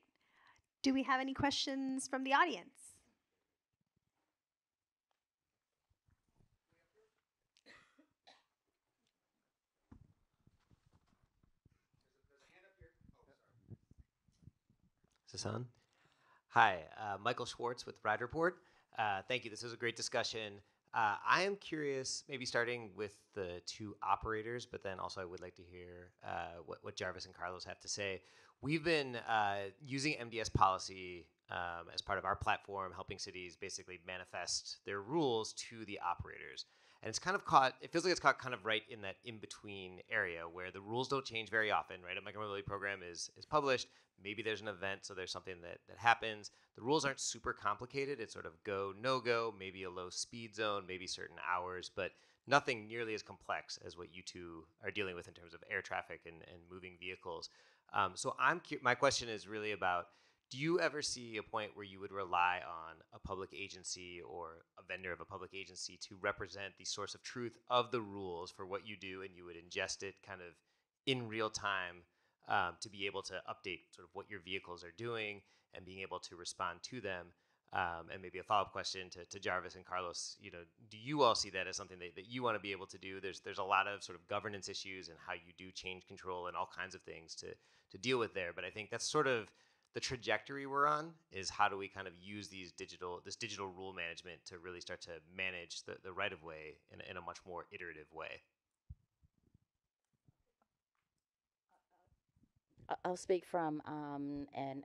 Do we have any questions from the audience? This on? Hi, uh, Michael Schwartz with Ride Report. Uh, thank you. This was a great discussion. Uh, I am curious, maybe starting with the two operators, but then also I would like to hear uh, what, what Jarvis and Carlos have to say. We've been uh, using MDS policy um, as part of our platform, helping cities basically manifest their rules to the operators. And it's kind of caught, it feels like it's caught kind of right in that in between area where the rules don't change very often, right? A micromobility program is, is published, maybe there's an event, so there's something that, that happens. The rules aren't super complicated. It's sort of go, no go, maybe a low speed zone, maybe certain hours, but nothing nearly as complex as what you two are dealing with in terms of air traffic and, and moving vehicles. Um, so I'm my question is really about do you ever see a point where you would rely on a public agency or a vendor of a public agency to represent the source of truth of the rules for what you do and you would ingest it kind of in real time um, to be able to update sort of what your vehicles are doing and being able to respond to them? Um, and maybe a follow-up question to, to jarvis and carlos you know do you all see that as something that, that you want to be able to do? There's there's a lot of sort of governance issues and how you do change control and all kinds of things to to deal with there but i think that's sort of the trajectory we're on is how do we kind of use these digital this digital rule management to really start to manage the, the right of way in, in a much more iterative way I'll speak from um, an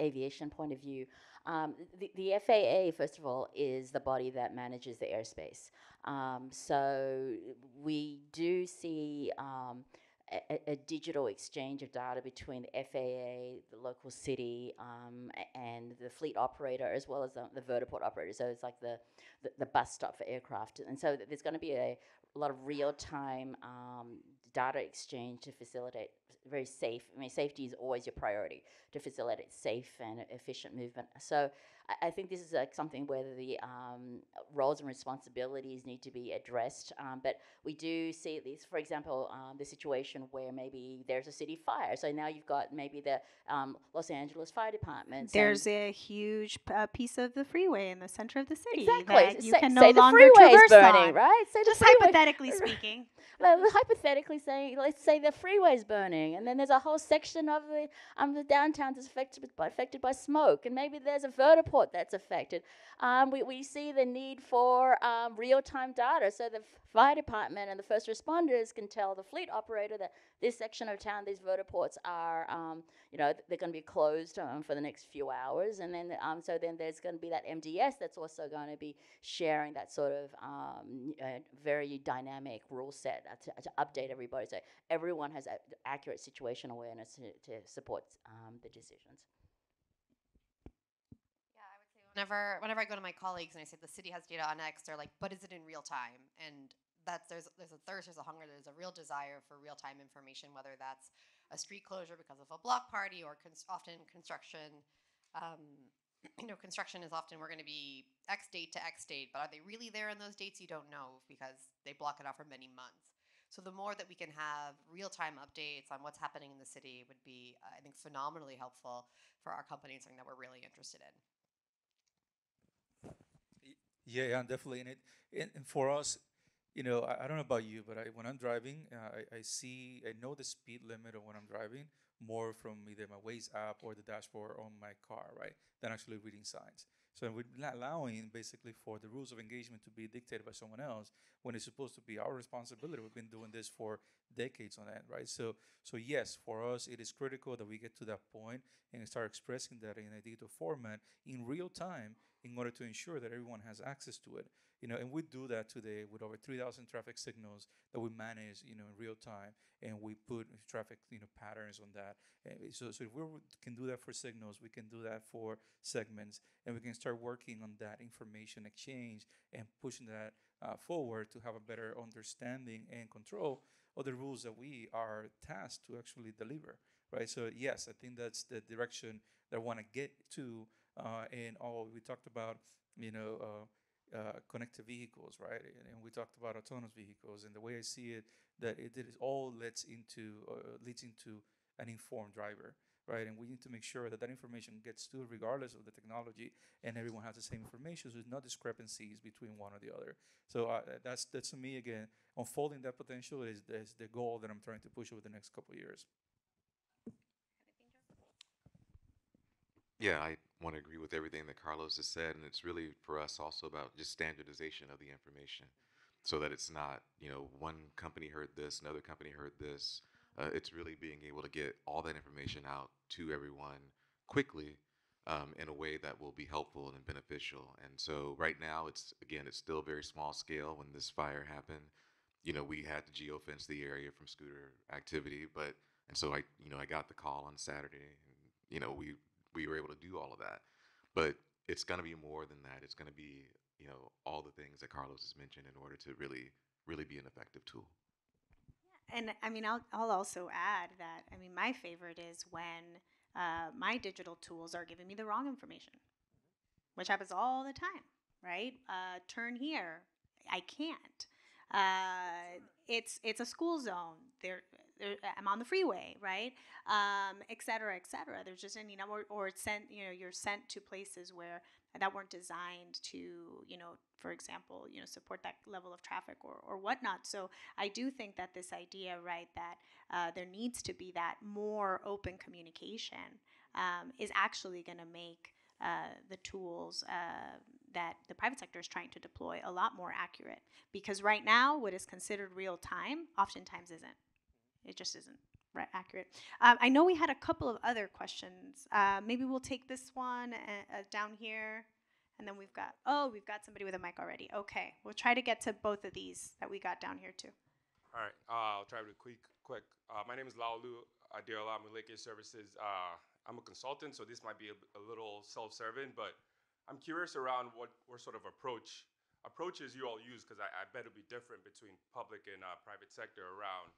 aviation point of view. Um, the, the FAA, first of all, is the body that manages the airspace. Um, so we do see um, a, a digital exchange of data between the FAA, the local city, um, and the fleet operator, as well as the, the vertiport operator. So it's like the, the, the bus stop for aircraft. And so there's going to be a lot of real time um, data exchange to facilitate very safe. I mean, safety is always your priority to facilitate safe and efficient movement. So I, I think this is like something where the um, roles and responsibilities need to be addressed. Um, but we do see this, for example, um, the situation where maybe there's a city fire. So now you've got maybe the um, Los Angeles Fire Department. There's a huge uh, piece of the freeway in the center of the city exactly. that you say, can say no longer the freeway's traverse burning, on. right? Say Just hypothetically speaking. Well, hypothetically saying, let's say the freeway's burning, and then there's a whole section of the um the downtown that's affected by affected by smoke, and maybe there's a vertiport that's affected. Um, we, we see the need for um, real-time data, so the fire department and the first responders can tell the fleet operator that this section of town, these vertiports are, um, you know, they're going to be closed um, for the next few hours, and then um, so then there's going to be that MDS that's also going to be sharing that sort of uh, very dynamic rule set to, to update everybody, so everyone has accurate situation awareness to, to support the decisions. Yeah, I would say whenever whenever I go to my colleagues and I say the city has data on X, they're like, but is it in real time? And that's there's there's a thirst, there's a hunger, there's a real desire for real time information, whether that's a street closure because of a block party or cons- often construction. Um, you know, construction is often we're going to be X date to X date, but are they really there in those dates? You don't know because they block it off for many months. So the more that we can have real time updates on what's happening in the city would be, I think, phenomenally helpful for our company and something that we're really interested in. Yeah, yeah, definitely. And it, and, and for us, you know, I, I don't know about you, but I, when I'm driving, uh, I, I see, I know the speed limit of when I'm driving more from either my Waze app or the dashboard on my car, right, than actually reading signs. So we're not allowing basically for the rules of engagement to be dictated by someone else when it's supposed to be our responsibility. We've been doing this for decades on end, right? So, so yes, for us, it is critical that we get to that point and start expressing that in a digital format in real time in order to ensure that everyone has access to it. You know, and we do that today with over 3,000 traffic signals that we manage, you know, in real time, and we put traffic, you know, patterns on that. So, so if we can do that for signals, we can do that for segments, and we can start working on that information exchange and pushing that uh, forward to have a better understanding and control of the rules that we are tasked to actually deliver, right? So yes, I think that's the direction that I want to get to. Uh, and all we talked about, you know, uh, uh, connected vehicles, right? And, and we talked about autonomous vehicles. And the way I see it, that it, it is all leads into uh, leads into an informed driver, right? And we need to make sure that that information gets to, regardless of the technology, and everyone has the same information, so there's no discrepancies between one or the other. So uh, that's that's to me again, unfolding that potential is, is the goal that I'm trying to push over the next couple of years. Yeah, I want to agree with everything that Carlos has said, and it's really for us also about just standardization of the information, so that it's not you know one company heard this, another company heard this. Uh, it's really being able to get all that information out to everyone quickly um, in a way that will be helpful and beneficial. And so right now, it's again, it's still very small scale. When this fire happened, you know, we had to geofence the area from scooter activity, but and so I, you know, I got the call on Saturday, and you know, we we were able to do all of that. But it's going to be more than that. It's going to be, you know, all the things that Carlos has mentioned in order to really, really be an effective tool. And I mean, I'll, I'll also add that, I mean, my favorite is when uh, my digital tools are giving me the wrong information, which happens all the time, right? Uh, turn here, I can't. Uh, it's it's a school zone. There, there, I'm on the freeway, right? Um, et cetera, et cetera. There's just any number, or it's sent. You know, you're sent to places where that weren't designed to, you know, for example, you know, support that level of traffic or, or whatnot. So I do think that this idea, right, that uh, there needs to be that more open communication um, is actually going to make uh, the tools uh, that the private sector is trying to deploy a lot more accurate. Because right now, what is considered real time oftentimes isn't. It just isn't right, accurate. Um, I know we had a couple of other questions. Uh, maybe we'll take this one uh, uh, down here. And then we've got, oh, we've got somebody with a mic already. Okay, we'll try to get to both of these that we got down here too. All right, uh, I'll try to be quick. Quick. Uh, my name is. I'm with Lake Services. Uh, I'm a consultant, so this might be a, a little self-serving, but I'm curious around what, what sort of approach approaches you all use, because I, I, bet it'll be different between public and private sector around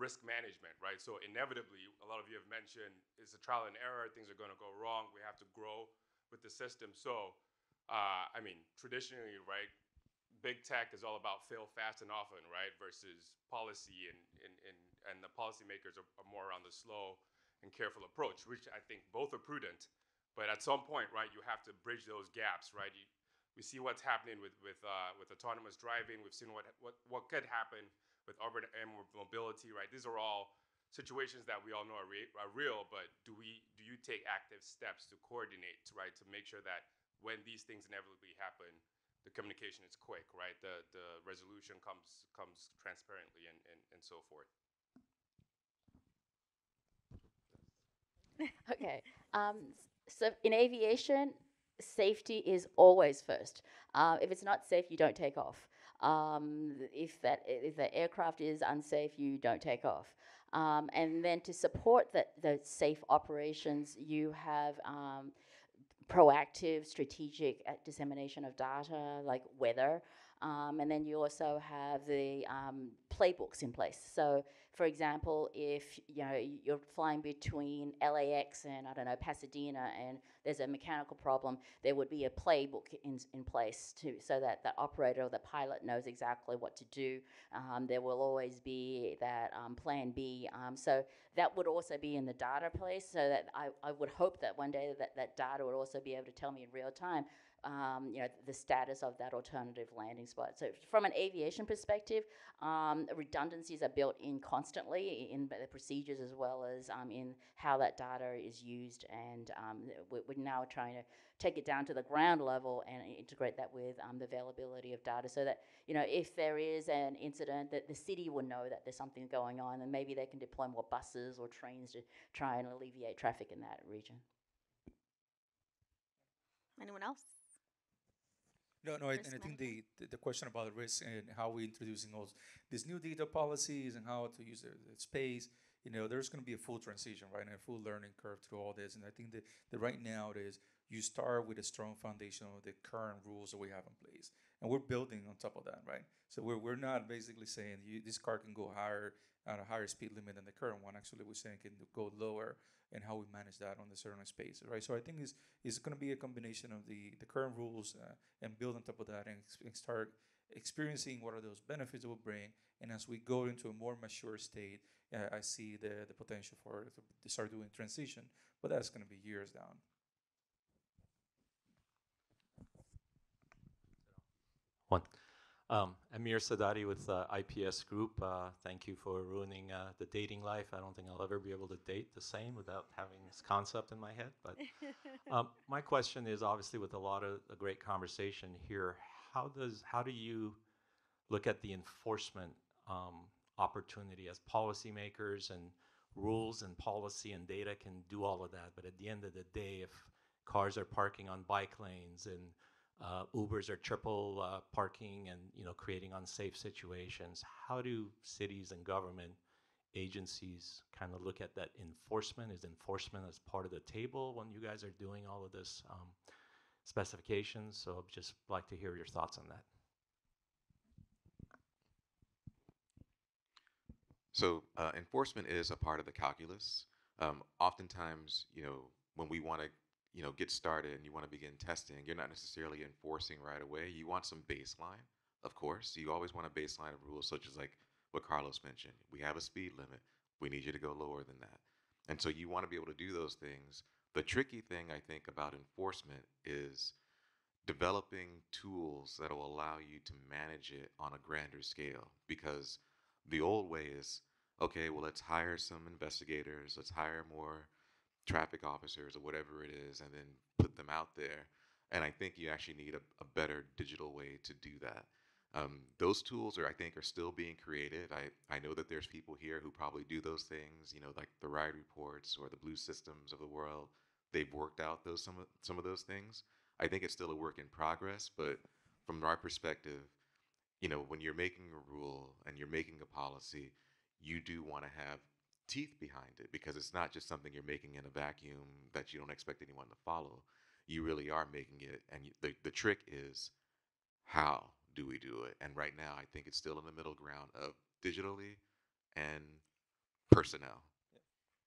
risk management, right? So inevitably, a lot of you have mentioned it's a trial and error. Things are going to go wrong. We have to grow with the system. So, uh, I mean, traditionally, right, big tech is all about fail fast and often, right, versus policy and and and, and the policymakers are, are more around the slow and careful approach, which I think both are prudent. But at some point, right, you have to bridge those gaps, right? You, we see what's happening with with uh, with autonomous driving. We've seen what what what could happen with urban air mobility, right? These are all situations that we all know are, re- are real, but do we do you take active steps to coordinate, right, to make sure that when these things inevitably happen, the communication is quick, right? The the resolution comes comes transparently and and, and so forth. okay. Um, so in aviation, safety is always first. Uh, if it's not safe, you don't take off. Um, if that if the aircraft is unsafe, you don't take off. Um, and then to support that the safe operations, you have um, proactive, strategic uh, dissemination of data like weather. Um, and then you also have the um, playbooks in place. So, for example, if you know you're flying between LAX and I don't know Pasadena, and there's a mechanical problem, there would be a playbook in, in place to so that the operator or the pilot knows exactly what to do. Um, there will always be that um, plan B. Um, so that would also be in the data place. So that I, I would hope that one day that that data would also be able to tell me in real time um, you know, the status of that alternative landing spot. So from an aviation perspective, um, redundancies are built in constantly in the procedures as well as um, in how that data is used. And um, we're, we're, now trying to take it down to the ground level and integrate that with um, the availability of data so that, you know, if there is an incident that the city will know that there's something going on and maybe they can deploy more buses or trains to try and alleviate traffic in that region. Anyone else? No, no, and I think the, the, the question about risk and how we're introducing those these new data policies and how to use the, the space, you know, there's going to be a full transition, right, and a full learning curve through all this. And I think that, that right now it is you start with a strong foundation of the current rules that we have in place, and we're building on top of that, right? So we're, we're not basically saying you, this car can go higher at a higher speed limit than the current one. Actually, we're saying can go lower and how we manage that on the certain space, right? So I think it's, it's going to be a combination of the, the current rules uh, and build on top of that and, and start experiencing what are those benefits it will bring. And as we go into a more mature state, uh, I see the, the potential for to start doing transition, but that's going to be years down. One. Um, Amir Sadati with uh, IPS Group. Uh, thank you for ruining uh, the dating life. I don't think I'll ever be able to date the same without having this concept in my head. But um, my question is, obviously, with a lot of a great conversation here, how does how do you look at the enforcement um, opportunity as policymakers and rules and policy and data can do all of that, but at the end of the day, if cars are parking on bike lanes and uh, Ubers are triple uh, parking and you know creating unsafe situations. How do cities and government agencies kind of look at that enforcement? Is enforcement as part of the table when you guys are doing all of this um, specifications? So I'd just like to hear your thoughts on that. So uh, enforcement is a part of the calculus. Um, oftentimes, you know, when we want to you know, get started and you want to begin testing, you're not necessarily enforcing right away. You want some baseline, of course. You always want a baseline of rules, such as like what Carlos mentioned. We have a speed limit. We need you to go lower than that. And so you want to be able to do those things. The tricky thing I think about enforcement is developing tools that will allow you to manage it on a grander scale because the old way is okay, well, let's hire some investigators, let's hire more traffic officers or whatever it is and then put them out there. And I think you actually need a, a better digital way to do that. Um, those tools are, I think, are still being created. I, I know that there's people here who probably do those things, you know, like the ride reports or the blue systems of the world. They've worked out those some of, some of those things. I think it's still a work in progress, but from our perspective, you know, when you're making a rule and you're making a policy, you do want to have teeth behind it because it's not just something you're making in a vacuum that you don't expect anyone to follow. You really are making it, and the the trick is how do we do it? And right now, I think it's still in the middle ground of digitally and personnel.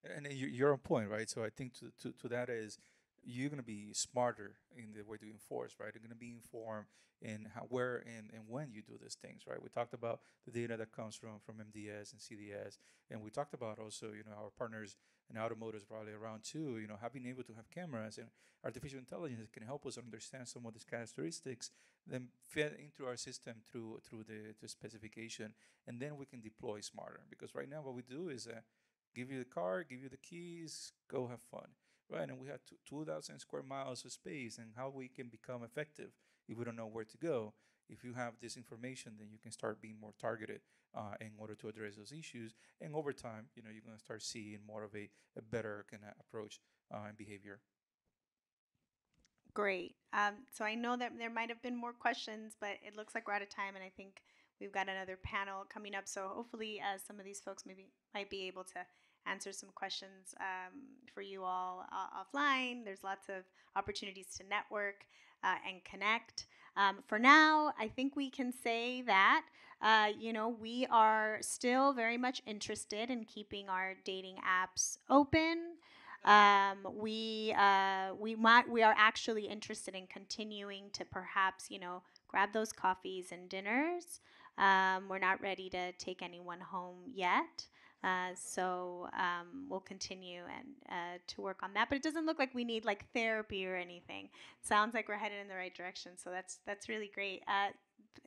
And you- you're on point, right? So I think to, to, to that is you're going to be smarter in the way to enforce, right? You're going to be informed in how, where and, and when you do these things, right? We talked about the data that comes from, from MDS and CDS, and we talked about also, you know, our partners and automotive probably around too, you know, having able to have cameras and artificial intelligence can help us understand some of these characteristics, then fed into our system through through the, the specification, and then we can deploy smarter. Because right now what we do is uh, give you the car, give you the keys, go have fun, right? And we have two- 2,000 square miles of space, and how we can become effective if we don't know where to go. If you have this information, then you can start being more targeted uh, in order to address those issues. And over time, you know, you're going to start seeing more of a, a better kind of approach uh, and behavior. Great. Um, so I know that there might have been more questions, but it looks like we're out of time, and I think we've got another panel coming up. So hopefully, uh, some of these folks maybe might be able to answer some questions um, for you all uh, offline. There's lots of opportunities to network uh, and connect. Um, for now, I think we can say that uh, you know we are still very much interested in keeping our dating apps open. Um, we uh, we might we are actually interested in continuing to perhaps you know grab those coffees and dinners. Um, we're not ready to take anyone home yet. Uh, so um, we'll continue and uh, to work on that. But it doesn't look like we need like therapy or anything. Sounds like we're headed in the right direction. So that's that's really great. Uh,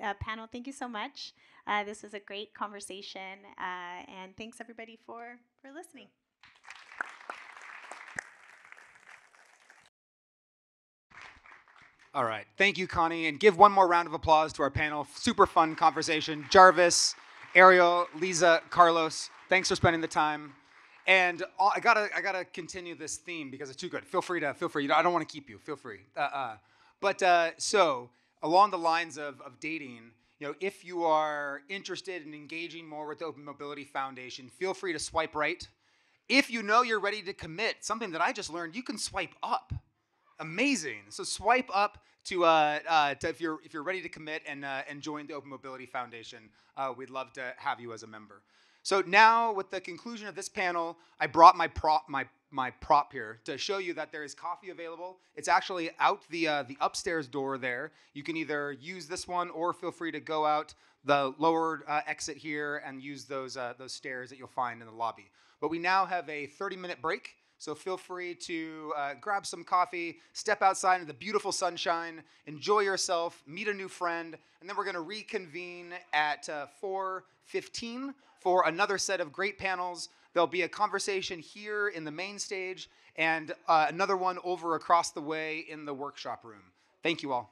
uh, panel, thank you so much. Uh, this was a great conversation, and thanks everybody for for listening. All right. Thank you, Connie. And give one more round of applause to our panel. Super fun conversation. Jarvis, Arielle, Liza, Carlos, thanks for spending the time. And uh, I gotta, I gotta continue this theme because it's too good. Feel free to, feel free. I don't want to keep you. Feel free. Uh, uh, but uh, so along the lines of, of dating, you know, if you are interested in engaging more with the Open Mobility Foundation, feel free to swipe right. If you know you're ready to commit, something that I just learned, you can swipe up amazing. So swipe up to, uh, uh, to if you're if you're ready to commit and uh, and join the Open Mobility Foundation. Uh, we'd love to have you as a member. So now, with the conclusion of this panel, I brought my prop my my prop here to show you that there is coffee available. It's actually out the uh, the upstairs door there. You can either use this one or feel free to go out the lower uh, exit here and use those uh, those stairs that you'll find in the lobby. But we now have a 30 minute break. So feel free to uh, grab some coffee, step outside into the beautiful sunshine, enjoy yourself, meet a new friend, and then we're going to reconvene at uh, 4:15 for another set of great panels. There'll be a conversation here in the main stage and uh, another one over across the way in the workshop room. Thank you all.